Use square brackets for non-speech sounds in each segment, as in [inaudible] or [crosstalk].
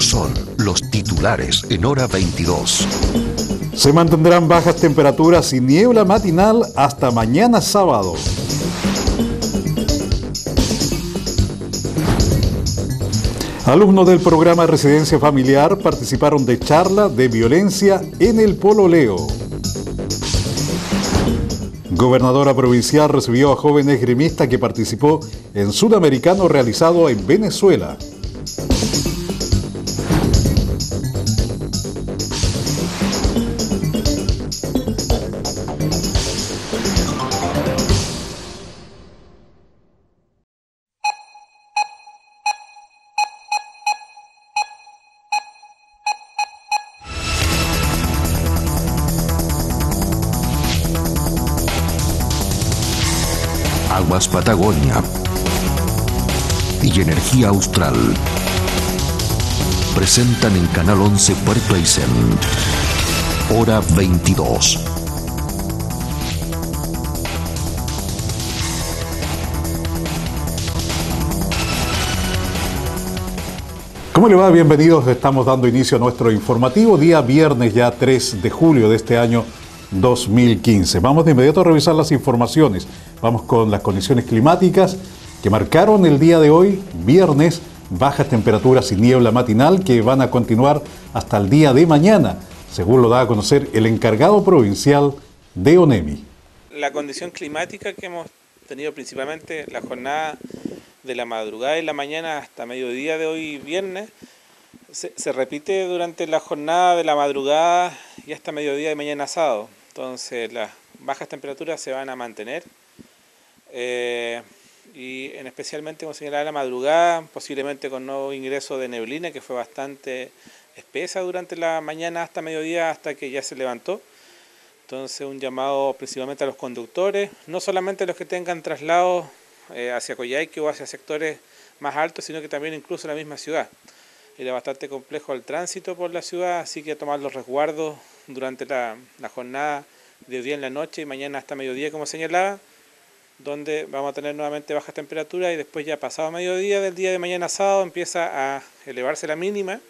Son los titulares en hora 22. Se mantendrán bajas temperaturas y niebla matinal hasta mañana sábado. Alumnos del programa Residencia Familiar participaron de charla de violencia en el Pololeo. Gobernadora provincial recibió a joven esgrimista que participó en Sudamericano realizado en Venezuela. Aguas Patagonia y Energía Austral presentan en Canal 11 Puerto Aysén, hora 22. ¿Cómo le va? Bienvenidos. Estamos dando inicio a nuestro informativo día viernes ya 3 de julio de este año 2015. Vamos de inmediato a revisar las informaciones. Vamos con las condiciones climáticas que marcaron el día de hoy, viernes, bajas temperaturas y niebla matinal que van a continuar hasta el día de mañana, según lo da a conocer el encargado provincial de ONEMI. La condición climática que hemos tenido principalmente la jornada de la madrugada y la mañana hasta mediodía de hoy viernes, se, repite durante la jornada de la madrugada y hasta mediodía de mañana sábado. Entonces las bajas temperaturas se van a mantener. Eh, y en especialmente, como señalaba, la madrugada, posiblemente con nuevo ingreso de neblina que fue bastante espesa durante la mañana hasta mediodía, hasta que ya se levantó. Entonces un llamado principalmente a los conductores, no solamente los que tengan traslados eh, hacia Coyhaique o hacia sectores más altos, sino que también incluso la misma ciudad. Era bastante complejo el tránsito por la ciudad, así que tomar los resguardos durante la, la jornada de día en la noche y mañana hasta mediodía, como señalaba, donde vamos a tener nuevamente bajas temperaturas y después ya pasado mediodía del día de mañana sábado empieza a elevarse la mínima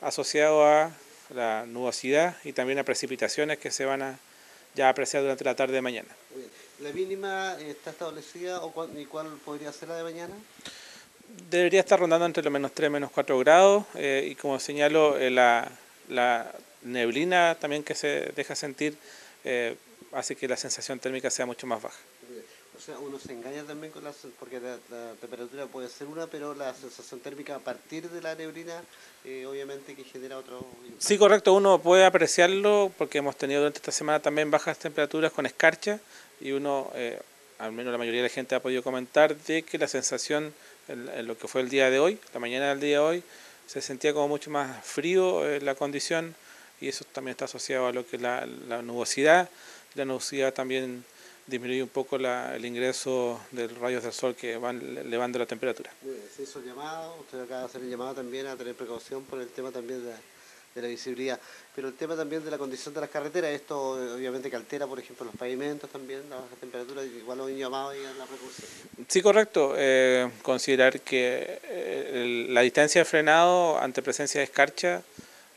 asociado a la nubosidad y también a precipitaciones que se van a ya apreciar durante la tarde de mañana. ¿La mínima está establecida o cuál, y cuál podría ser la de mañana? Debería estar rondando entre los menos 3 y menos 4 grados eh, y como señalo, eh, la, la, neblina también que se deja sentir eh, hace que la sensación térmica sea mucho más baja. O sea, uno se engaña también con las, porque la, la, temperatura puede ser una, pero la sensación térmica a partir de la neblina, eh, obviamente que genera otro... Impacto. Sí, correcto, uno puede apreciarlo porque hemos tenido durante esta semana también bajas temperaturas con escarcha y uno, eh, al menos la mayoría de la gente ha podido comentar de que la sensación en, lo que fue el día de hoy, la mañana del día de hoy, se sentía como mucho más frío eh, la condición y eso también está asociado a lo que es la, la nubosidad. La nubosidad también disminuye un poco la, el ingreso de rayos del sol que van elevando la temperatura. Se hizo el llamado, usted acaba de hacer el llamado también a tener precaución por el tema también de de la visibilidad, pero el tema también de la condición de las carreteras, esto obviamente que altera, por ejemplo, los pavimentos también, la baja temperatura, igual lo han llamado ahí a la precaución. Sí, correcto, eh, considerar que eh, la distancia de frenado ante presencia de escarcha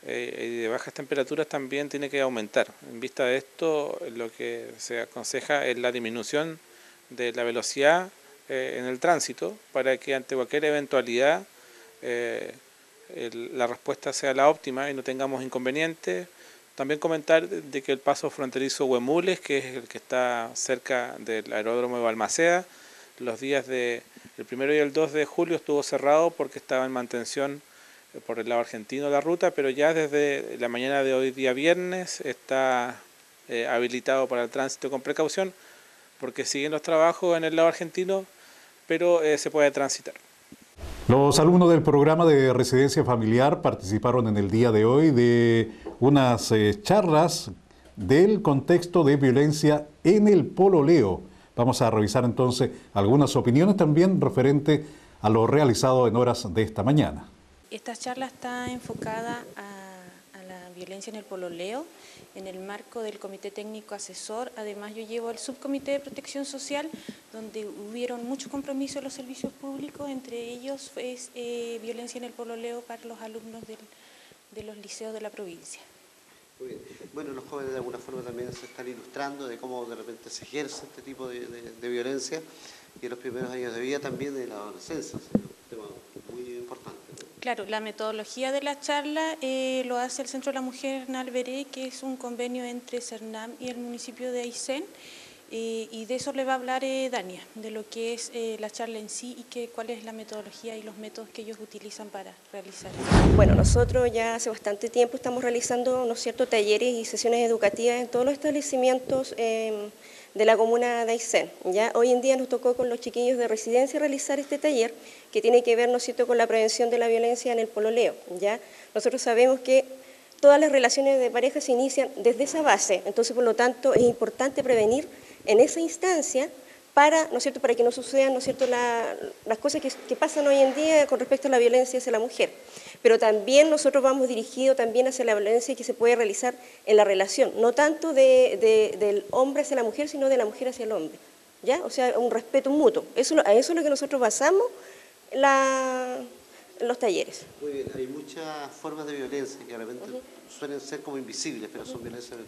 eh, y de bajas temperaturas también tiene que aumentar. En vista de esto, lo que se aconseja es la disminución de la velocidad eh, en el tránsito para que ante cualquier eventualidad eh, la respuesta sea la óptima y no tengamos inconvenientes. También comentar de que el paso fronterizo Huemules, que es el que está cerca del aeródromo de Balmaceda, los días del de, primero y el 2 de julio estuvo cerrado porque estaba en mantención por el lado argentino la ruta, pero ya desde la mañana de hoy día viernes está eh, habilitado para el tránsito con precaución, porque siguen los trabajos en el lado argentino, pero eh, se puede transitar. Los alumnos del programa de residencia familiar participaron en el día de hoy de unas eh, charlas del contexto de violencia en el pololeo. Vamos a revisar entonces algunas opiniones también referente a lo realizado en horas de esta mañana. Esta charla está enfocada a, violencia en el pololeo en el marco del Comité Técnico Asesor. Además, yo llevo el Subcomité de Protección Social, donde hubieron muchos compromisos en los servicios públicos, entre ellos es eh, violencia en el pololeo para los alumnos de los liceos de la provincia. Bueno, los jóvenes de alguna forma también se están ilustrando de cómo de repente se ejerce este tipo de, violencia y en los primeros años de vida también de la adolescencia, un tema muy importante. Claro, la metodología de la charla eh, lo hace el Centro de la Mujer en Alberé, que es un convenio entre CERNAM y el municipio de Aysén. Eh, y de eso le va a hablar eh, Dania, de lo que es la charla en sí y que, cuál es la metodología y los métodos que ellos utilizan para realizar. Bueno, nosotros ya hace bastante tiempo estamos realizando ciertos talleres y sesiones educativas en todos los establecimientos em, de la comuna de Aysén. ¿ya? Hoy en día nos tocó con los chiquillos de residencia realizar este taller que tiene que ver ¿no cierto? con la prevención de la violencia en el pololeo. ¿ya? Nosotros sabemos que todas las relaciones de pareja se inician desde esa base, entonces por lo tanto es importante prevenir en esa instancia para, ¿no cierto?, para que no sucedan ¿no las cosas que, pasan hoy en día con respecto a la violencia hacia la mujer. Pero también nosotros vamos dirigidos también hacia la violencia que se puede realizar en la relación, no tanto del hombre hacia la mujer, sino de la mujer hacia el hombre. ¿ya? O sea, un respeto mutuo. Eso, a eso es lo que nosotros basamos la, los talleres. Muy bien, hay muchas formas de violencia que realmente suelen ser como invisibles, pero son violencias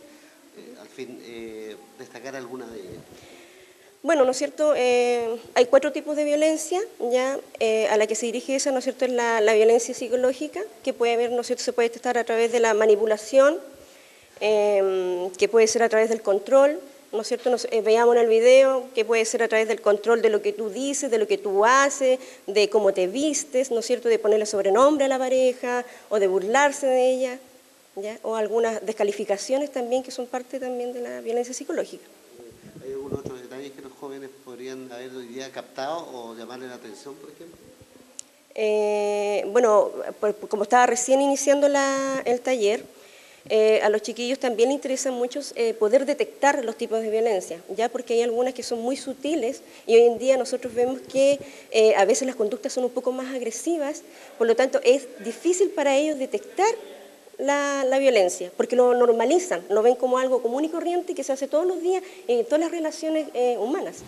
eh, al fin eh, destacar alguna de ellas? Bueno, ¿no es cierto? Eh, hay cuatro tipos de violencia, ya a la que se dirige esa, ¿no es cierto? Es la, violencia psicológica, que puede haber, ¿no es cierto? Se puede testar a través de la manipulación, que puede ser a través del control, ¿no es cierto? Nos, veamos en el video que puede ser a través del control de lo que tú dices, de lo que tú haces, de cómo te vistes, ¿no es cierto? De ponerle sobrenombre a la pareja o de burlarse de ella o algunas descalificaciones también que son parte también de la violencia psicológica. ¿Hay algunos otros detalles que los jóvenes podrían haber hoy día captado o llamarle la atención, por ejemplo? Eh, bueno, pues, como estaba recién iniciando el taller, eh, a los chiquillos también les interesa mucho eh, poder detectar los tipos de violencia, ya porque hay algunas que son muy sutiles y hoy en día nosotros vemos que a veces las conductas son un poco más agresivas, por lo tanto es difícil para ellos detectar la, violencia, porque lo normalizan, lo ven como algo común y corriente que se hace todos los días en todas las relaciones eh, humanas.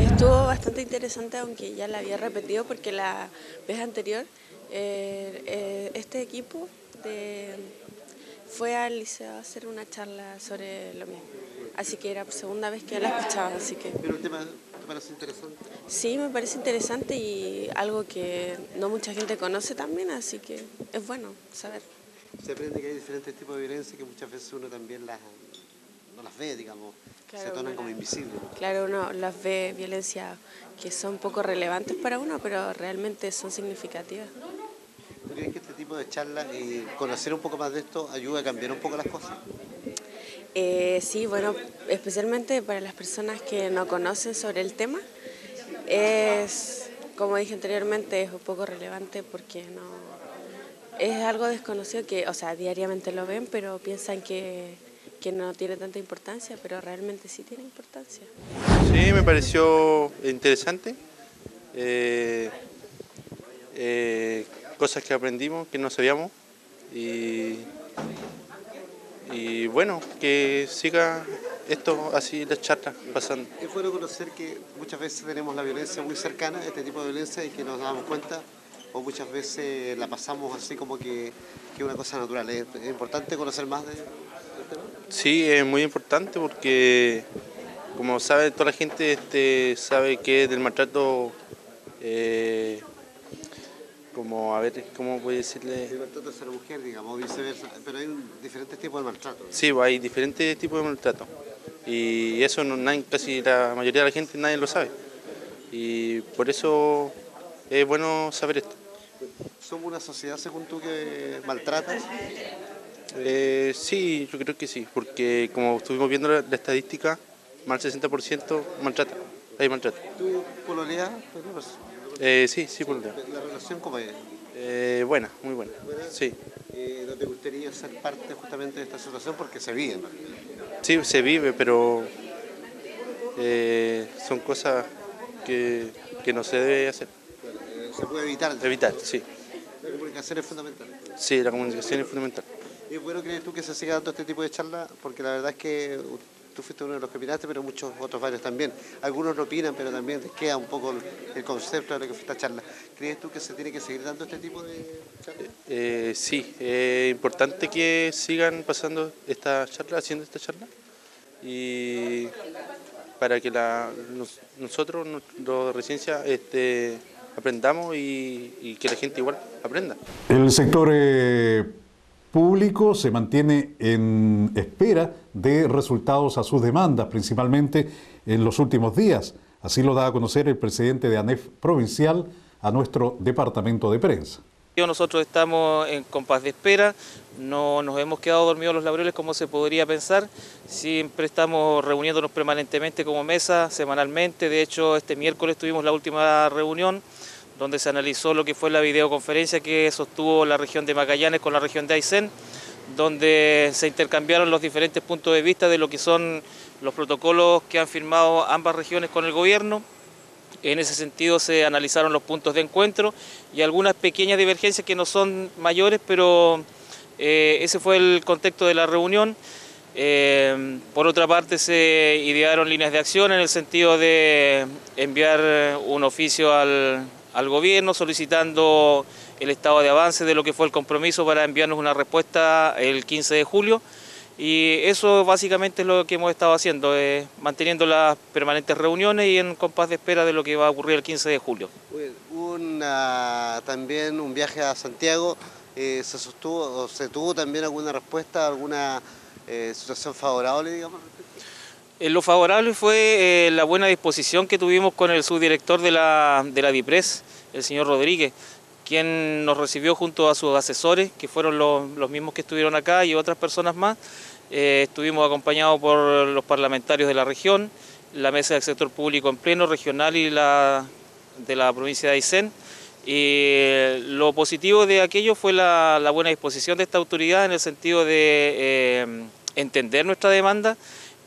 Estuvo bastante interesante, aunque ya la había repetido, porque la vez anterior eh, eh, este equipo fue al liceo a hacer una charla sobre lo mismo. Así que era por segunda vez que la escuchaba, así que... ¿Pero el tema te parece interesante? Sí, me parece interesante y algo que no mucha gente conoce también, así que es bueno saber se aprende que hay diferentes tipos de violencia que muchas veces uno también las, no las ve, digamos, se tornan como invisibles. Claro, uno las ve violencia que son poco relevantes para uno, pero realmente son significativas. ¿Tú crees que este tipo de charlas y conocer un poco más de esto ayuda a cambiar un poco las cosas? Eh, sí, bueno, especialmente para las personas que no conocen sobre el tema, es, como dije anteriormente, es un poco relevante porque no, es algo desconocido que, o sea, diariamente lo ven, pero piensan que, no tiene tanta importancia, pero realmente sí tiene importancia. Sí, me pareció interesante. Eh, eh, cosas que aprendimos, que no sabíamos. Y, y bueno, que siga esto así, las charlas pasando. Es bueno conocer que muchas veces tenemos la violencia muy cercana, este tipo de violencia, y que nos damos cuenta o muchas veces la pasamos así como que es una cosa natural. ¿Es, importante conocer más de, del tema? Sí, es muy importante porque, como sabe toda la gente, este, sabe que del maltrato, eh, como, a ver, ¿cómo voy a decirle? El maltrato de ser mujer, digamos, viceversa, pero hay diferentes tipos de maltrato. Sí, pues, hay diferentes tipos de maltrato. Y eso no, casi la mayoría de la gente nadie lo sabe. Y por eso es bueno saber esto. ¿Somos una sociedad, según tú, que maltrata? Eh, sí, yo creo que sí, porque como estuvimos viendo la, estadística, más del 60% maltrata, hay maltrato. ¿Tú pololeas? Eh, sí, sí, pololea. ¿La relación cómo es? Eh, buena, muy buena. Sí. Eh, ¿No te gustaría ser parte justamente de esta situación? Porque se vive. Sí, se vive, pero eh, son cosas que, que no se debe hacer se puede evitar. Evitar, sí. La comunicación es fundamental. Sí, la comunicación es fundamental. ¿Es bueno crees tú que se siga dando este tipo de charlas? Porque la verdad es que tú fuiste uno de los que opinaste, pero muchos otros varios también. Algunos no opinan, pero también queda un poco el, concepto de lo que fue esta charla. ¿Crees tú que se tiene que seguir dando este tipo de charlas? Eh, sí, es importante que sigan pasando esta charla, haciendo esta charla. Y para que la, nosotros, los de residencia, este, aprendamos y, que la gente igual aprenda. El sector eh, público se mantiene en espera de resultados a sus demandas, principalmente en los últimos días. Así lo da a conocer el presidente de ANEF provincial a nuestro departamento de prensa. Nosotros estamos en compás de espera, no nos hemos quedado dormidos los laureles como se podría pensar, siempre estamos reuniéndonos permanentemente como mesa, semanalmente, de hecho este miércoles tuvimos la última reunión donde se analizó lo que fue la videoconferencia que sostuvo la región de Magallanes con la región de Aysén, donde se intercambiaron los diferentes puntos de vista de lo que son los protocolos que han firmado ambas regiones con el gobierno. En ese sentido se analizaron los puntos de encuentro y algunas pequeñas divergencias que no son mayores, pero eh, ese fue el contexto de la reunión. Eh, por otra parte se idearon líneas de acción en el sentido de enviar un oficio al, al gobierno solicitando el estado de avance de lo que fue el compromiso para enviarnos una respuesta el 15 de julio. Y eso básicamente es lo que hemos estado haciendo, eh, manteniendo las permanentes reuniones y en compás de espera de lo que va a ocurrir el 15 de julio. también un viaje a Santiago, eh, ¿se sostuvo o se tuvo también alguna respuesta, alguna eh, situación favorable, digamos? Lo favorable fue la buena disposición que tuvimos con el subdirector de la, de la DIPRES, el señor Rodríguez, quien nos recibió junto a sus asesores, que fueron los, mismos que estuvieron acá y otras personas más. Eh, estuvimos acompañados por los parlamentarios de la región, la mesa del sector público en pleno, regional y la de la provincia de Aysén. Y lo positivo de aquello fue la, buena disposición de esta autoridad en el sentido de eh, entender nuestra demanda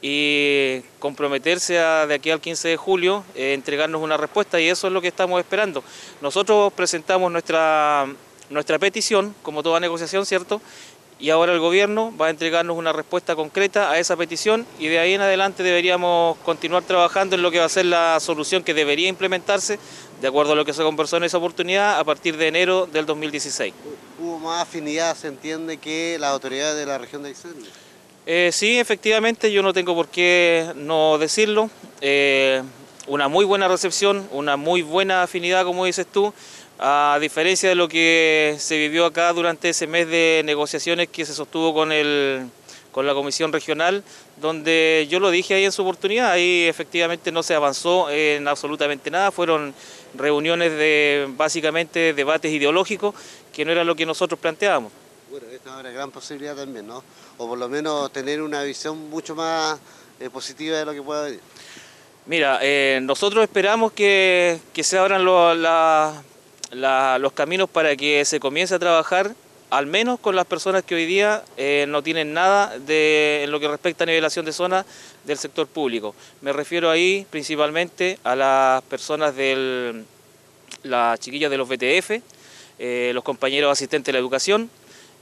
y comprometerse a, de aquí al 15 de julio, eh, entregarnos una respuesta y eso es lo que estamos esperando. Nosotros presentamos nuestra, nuestra petición, como toda negociación, ¿cierto? Y ahora el gobierno va a entregarnos una respuesta concreta a esa petición y de ahí en adelante deberíamos continuar trabajando en lo que va a ser la solución que debería implementarse de acuerdo a lo que se conversó en esa oportunidad a partir de enero del 2016. ¿Hubo más afinidad, se entiende, que las autoridades de la región de Aysén? Eh, sí, efectivamente, yo no tengo por qué no decirlo. Eh, una muy buena recepción, una muy buena afinidad, como dices tú, a diferencia de lo que se vivió acá durante ese mes de negociaciones que se sostuvo con, el, con la Comisión Regional, donde yo lo dije ahí en su oportunidad, ahí efectivamente no se avanzó en absolutamente nada, fueron reuniones de básicamente debates ideológicos que no era lo que nosotros planteábamos. Bueno, esta es una gran posibilidad también, ¿no? O por lo menos tener una visión mucho más eh, positiva de lo que pueda venir. Mira, eh, nosotros esperamos que, se abran los caminos para que se comience a trabajar, al menos con las personas que hoy día eh, no tienen nada de, en lo que respecta a nivelación de zona del sector público. Me refiero ahí principalmente a las personas de las chiquillas de los BTF, los compañeros asistentes de la educación,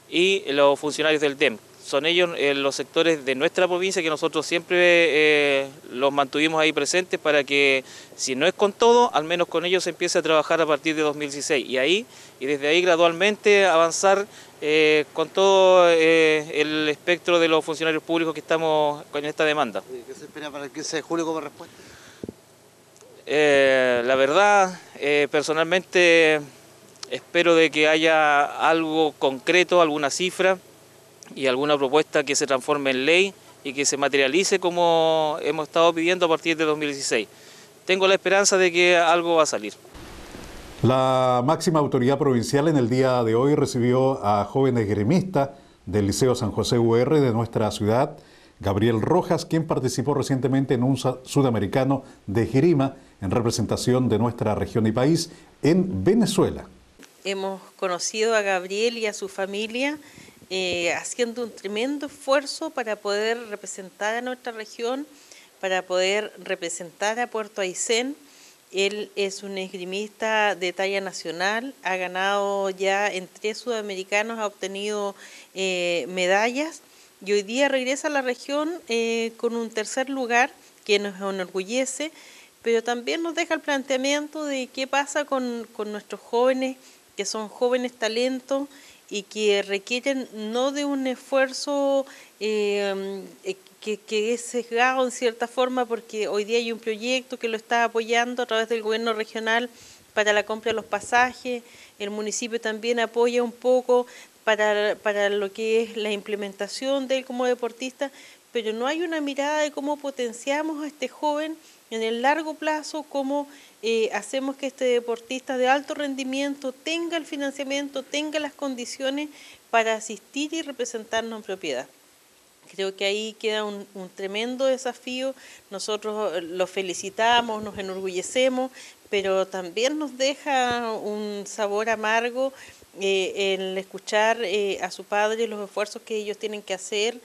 y los funcionarios del DEM. Son ellos eh, los sectores de nuestra provincia que nosotros siempre eh, los mantuvimos ahí presentes para que, si no es con todo, al menos con ellos se empiece a trabajar a partir de 2016. Y ahí, y desde ahí gradualmente avanzar eh, con todo el espectro de los funcionarios públicos que estamos con esta demanda. ¿Qué se espera para el 15 de julio como respuesta? la verdad, personalmente espero de que haya algo concreto, alguna cifra y alguna propuesta que se transforme en ley y que se materialice como hemos estado pidiendo a partir de 2016. Tengo la esperanza de que algo va a salir. La máxima autoridad provincial en el día de hoy recibió a jóvenes gremistas del Liceo San José UR de nuestra ciudad, Gabriel Rojas, quien participó recientemente en un sudamericano de Jirima en representación de nuestra región y país en Venezuela hemos conocido a Gabriel y a su familia eh, haciendo un tremendo esfuerzo para poder representar a nuestra región, para poder representar a Puerto Aysén. Él es un esgrimista de talla nacional, ha ganado ya en tres sudamericanos, ha obtenido eh, medallas y hoy día regresa a la región eh, con un tercer lugar que nos enorgullece, pero también nos deja el planteamiento de qué pasa con, con nuestros jóvenes, que son jóvenes talentos y que requieren no de un esfuerzo eh, que, es sesgado en cierta forma porque hoy día hay un proyecto que lo está apoyando a través del gobierno regional para la compra de los pasajes, el municipio también apoya un poco para, para lo que es la implementación de él como deportista, pero no hay una mirada de cómo potenciamos a este joven en el largo plazo, cómo eh, hacemos que este deportista de alto rendimiento tenga el financiamiento, tenga las condiciones para asistir y representarnos en propiedad. Creo que ahí queda un, tremendo desafío. Nosotros eh, lo felicitamos, nos enorgullecemos, pero también nos deja un sabor amargo eh, el escuchar eh, a su padre los esfuerzos que ellos tienen que hacer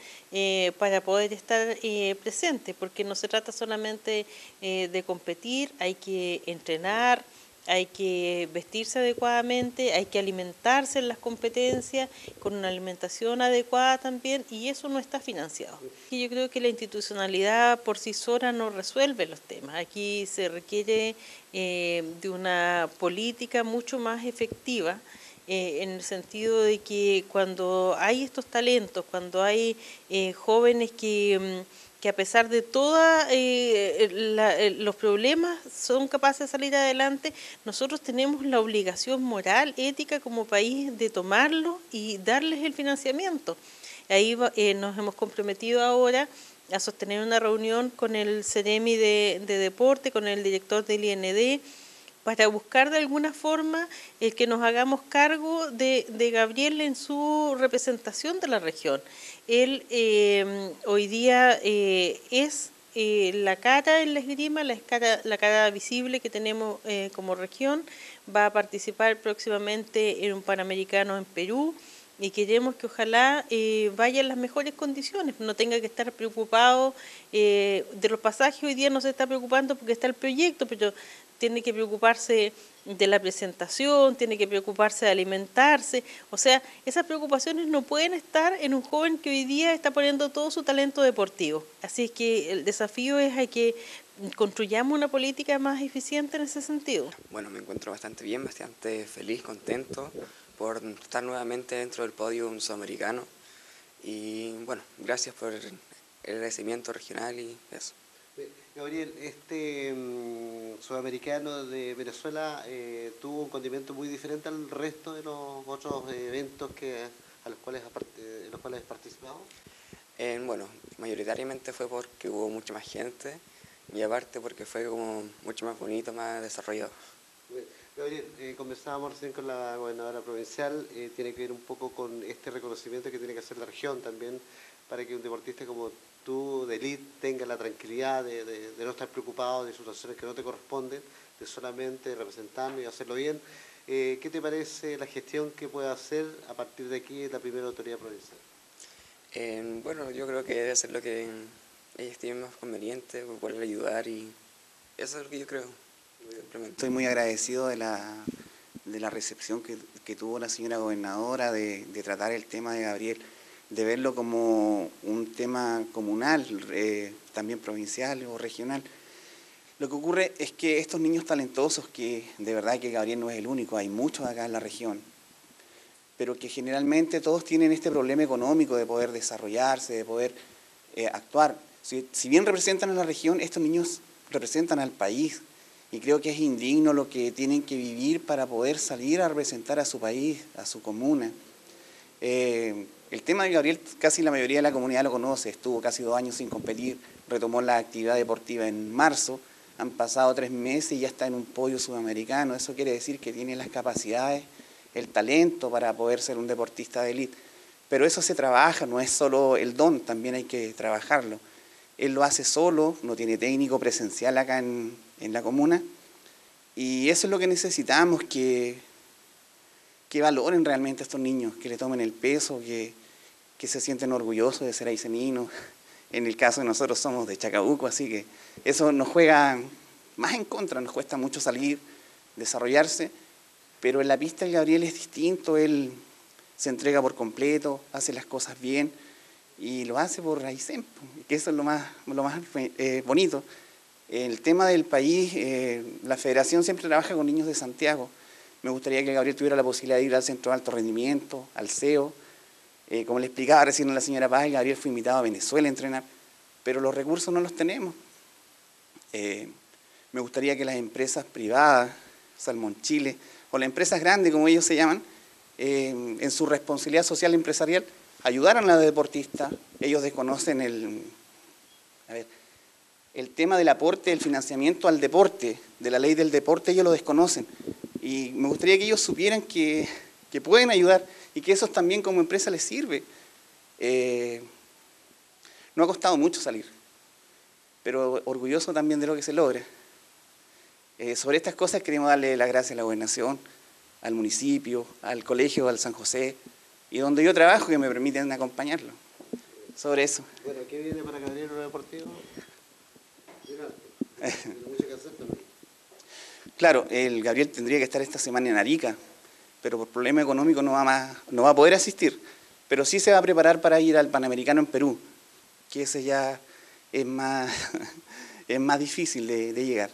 para poder estar presentes, porque no se trata solamente de competir, hay que entrenar, hay que vestirse adecuadamente, hay que alimentarse en las competencias con una alimentación adecuada también y eso no está financiado. Y yo creo que la institucionalidad por sí sola no resuelve los temas. Aquí se requiere eh, de una política mucho más efectiva. Eh, en el sentido de que cuando hay estos talentos, cuando hay eh, jóvenes que mm, que a pesar de todos eh, los problemas son capaces de salir adelante, nosotros tenemos la obligación moral, ética como país de tomarlo y darles el financiamiento. Ahí eh, nos hemos comprometido ahora a sostener una reunión con el CEREMI de, de Deporte, con el director del IND, para buscar de alguna forma el que nos hagamos cargo de, de Gabriel en su representación de la región. Él eh, hoy día eh, es eh, la cara en la esgrima, la cara, la cara visible que tenemos como región. Va a participar próximamente en un Panamericano en Perú y queremos que ojalá vaya en las mejores condiciones, no tenga que estar preocupado de los pasajes. Hoy día no se está preocupando porque está el proyecto, pero tiene que preocuparse de la presentación, tiene que preocuparse de alimentarse. O sea, esas preocupaciones no pueden estar en un joven que hoy día está poniendo todo su talento deportivo. Así es que el desafío es a que construyamos una política más eficiente en ese sentido. Bueno, me encuentro bastante bien, bastante feliz, contento por estar nuevamente dentro del podio sudamericano. Y bueno, gracias por el agradecimiento regional y eso. Gabriel, este mm, sudamericano de Venezuela eh, tuvo un condimento muy diferente al resto de los otros eventos que a los cuales, en los cuales has participado. bueno, mayoritariamente fue porque hubo mucha más gente y aparte porque fue como mucho más bonito, más desarrollado. Gabriel, eh, conversábamos recién con la gobernadora provincial, eh, tiene que ver un poco con este reconocimiento que tiene que hacer la región también para que un deportista como tú de elite tengas la tranquilidad de, no estar preocupado de situaciones que no te corresponden, de solamente representarlo y hacerlo bien. Eh, ¿Qué te parece la gestión que puede hacer a partir de aquí la primera autoridad provincial? Eh, bueno, yo creo que debe hacer lo que ella estime más conveniente, poder ayudar y eso es lo que yo creo. Estoy muy agradecido de la, de la recepción que, que tuvo la señora gobernadora de, de tratar el tema de Gabriel de verlo como un tema comunal, eh, también provincial o regional. Lo que ocurre es que estos niños talentosos, que de verdad que Gabriel no es el único, hay muchos acá en la región, pero que generalmente todos tienen este problema económico de poder desarrollarse, de poder eh, actuar. Si, bien representan a la región, estos niños representan al país, y creo que es indigno lo que tienen que vivir para poder salir a representar a su país, a su comuna. Eh, el tema de Gabriel casi la mayoría de la comunidad lo conoce, estuvo casi dos años sin competir, retomó la actividad deportiva en marzo, han pasado tres meses y ya está en un podio sudamericano, eso quiere decir que tiene las capacidades, el talento para poder ser un deportista de élite. Pero eso se trabaja, no es solo el don, también hay que trabajarlo. Él lo hace solo, no tiene técnico presencial acá en, la comuna, y eso es lo que necesitamos, que que valoren realmente a estos niños, que le tomen el peso, que, se sienten orgullosos de ser aiceninos. En el caso de nosotros somos de Chacabuco, así que eso nos juega más en contra, nos cuesta mucho salir, desarrollarse, pero en la pista el Gabriel es distinto, él se entrega por completo, hace las cosas bien y lo hace por Aysén, que eso es lo más, lo más eh, bonito. El tema del país, eh, la federación siempre trabaja con niños de Santiago. Me gustaría que Gabriel tuviera la posibilidad de ir al Centro de Alto Rendimiento, al CEO. Eh, como le explicaba recién a la señora Paz, Gabriel fue invitado a Venezuela a entrenar, pero los recursos no los tenemos. me gustaría que las empresas privadas, Salmón Chile, o las empresas grandes, como ellos se llaman, en su responsabilidad social empresarial, ayudaran a los deportistas. Ellos desconocen el, el tema del aporte, el financiamiento al deporte, de la ley del deporte, ellos lo desconocen. Y me gustaría que ellos supieran que, pueden ayudar y que eso también como empresa les sirve. Eh, no ha costado mucho salir, pero orgulloso también de lo que se logra. Eh, sobre estas cosas queremos darle las gracias a la gobernación, al municipio, al colegio, al San José, y donde yo trabajo que me permiten acompañarlo. Sobre eso. Bueno, ¿qué viene para Deportivo? [laughs] claro, el Gabriel tendría que estar esta semana en Arica, pero por problema económico no va, más, no va a poder asistir. Pero sí se va a preparar para ir al Panamericano en Perú, que ese ya es más, [laughs] es más difícil de llegar.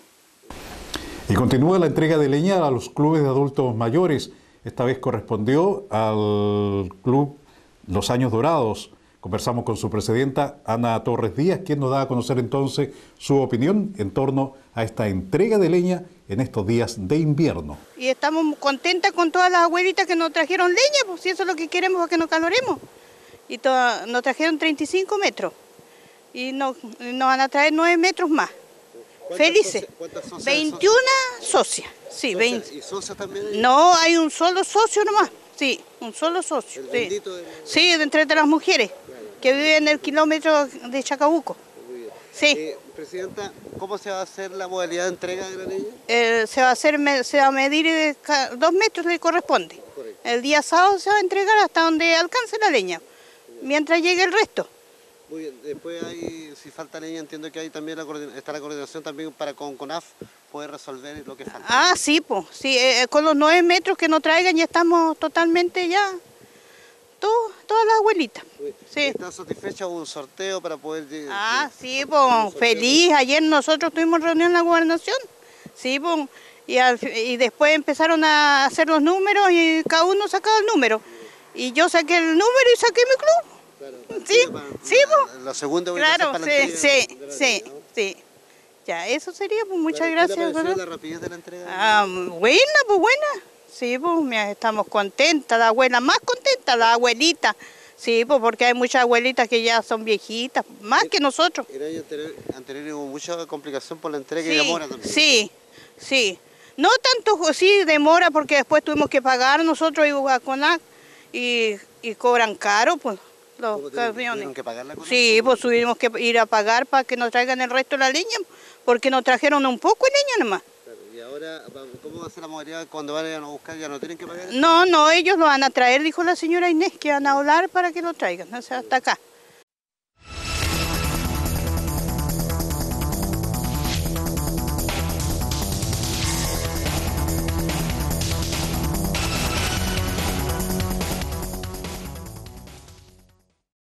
Y continúa la entrega de leña a los clubes de adultos mayores. Esta vez correspondió al club Los Años Dorados. Conversamos con su presidenta, Ana Torres Díaz, quien nos da a conocer entonces su opinión en torno a esta entrega de leña en estos días de invierno. Y estamos contentas con todas las abuelitas que nos trajeron leña, pues si eso es lo que queremos, para que nos caloremos. Y nos trajeron 35 metros y nos, nos van a traer 9 metros más. Felices. 21 socias. Sí, 20. ¿Y socias también? No, hay un solo socio nomás. Sí, un solo socio. sí. De... sí, de entre las mujeres que viven en el kilómetro de Chacabuco. Sí. Eh, Presidenta, ¿cómo se va a hacer la modalidad de entrega de la leña? Eh, se va a hacer, se va a medir eh, dos metros le corresponde. El día sábado se va a entregar hasta donde alcance la leña, mientras llegue el resto. Muy bien, después hay, si falta leña, entiendo que hay también la, está la coordinación también para con CONAF poder resolver lo que falta. Ah, sí, pues, sí, eh, con los nueve metros que nos traigan ya estamos totalmente ya, todas las abuelitas. Sí. ¿Está satisfecha un sorteo para poder llegar? Ah, sí, pues, feliz. Ayer nosotros tuvimos reunión en la gobernación, sí, pues, y, y después empezaron a hacer los números y cada uno sacaba el número. Y yo saqué el número y saqué mi club sí, sí, la, segunda Claro, sí, sí, sí, sí. Ya, eso sería, pues muchas gracias. la rapidez de la entrega? Ah, buena, pues buena. Sí, pues estamos contentas, la abuela más contenta, la abuelita. Sí, pues porque hay muchas abuelitas que ya son viejitas, más que nosotros. ¿Han tenido mucha complicación por la entrega y demora también? Sí, sí. No tanto, sí, demora porque después tuvimos que pagar nosotros y, y cobran caro, pues los camiones. que pagarla Sí, pues tuvimos que ir a pagar para que nos traigan el resto de la leña, porque nos trajeron un poco de leña nomás. ¿Y ahora cómo va a ser la modalidad cuando vayan a buscar? ¿Ya no tienen que pagar? No, no, ellos lo van a traer, dijo la señora Inés, que van a hablar para que lo traigan, o sea, hasta acá.